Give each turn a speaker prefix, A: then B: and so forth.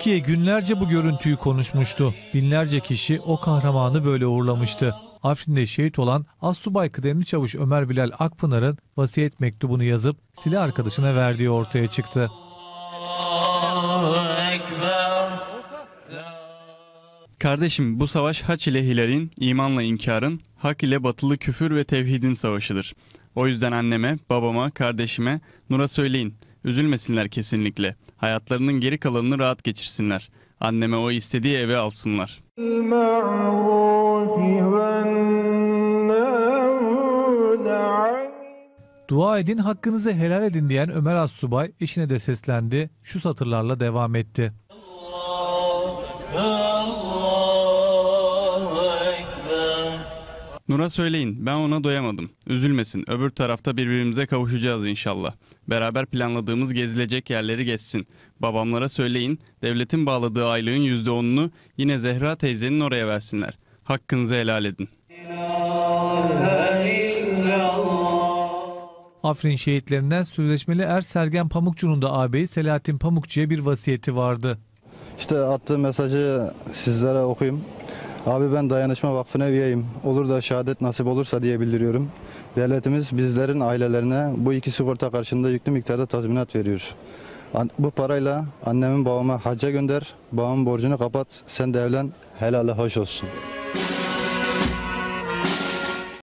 A: Türkiye günlerce bu görüntüyü konuşmuştu. Binlerce kişi o kahramanı böyle uğurlamıştı. Afrin'de şehit olan Assubay Kıdemli Çavuş Ömer Bilal Akpınar'ın vasiyet mektubunu yazıp silah arkadaşına verdiği ortaya çıktı.
B: Kardeşim bu savaş haç ile hilalin, imanla inkarın, hak ile batılı küfür ve tevhidin savaşıdır. O yüzden anneme, babama, kardeşime, Nur'a söyleyin. Üzülmesinler kesinlikle hayatlarının geri kalanını rahat geçirsinler. Anneme o istediği eve alsınlar.
A: Dua edin hakkınızı helal edin diyen Ömer Assubay işine de seslendi. Şu satırlarla devam etti. Allah, Allah.
B: Nur'a söyleyin ben ona doyamadım. Üzülmesin öbür tarafta birbirimize kavuşacağız inşallah. Beraber planladığımız gezilecek yerleri geçsin. Babamlara söyleyin devletin bağladığı aylığın %10'unu yine Zehra teyzenin oraya versinler. Hakkınızı helal edin.
A: Afrin şehitlerinden sözleşmeli Er Sergen Pamukçu'nun da ağabeyi Selahattin Pamukçu'ya bir vasiyeti vardı.
C: İşte attığı mesajı sizlere okuyayım. Abi ben Dayanışma Vakfı'na üyeyim. Olur da şehadet nasip olursa diye bildiriyorum. Devletimiz bizlerin ailelerine bu iki sigorta karşılığında yüklü miktarda tazminat veriyor. Bu parayla annemin babama hacca gönder, babamın borcunu kapat, sen de evlen, helali hoş olsun.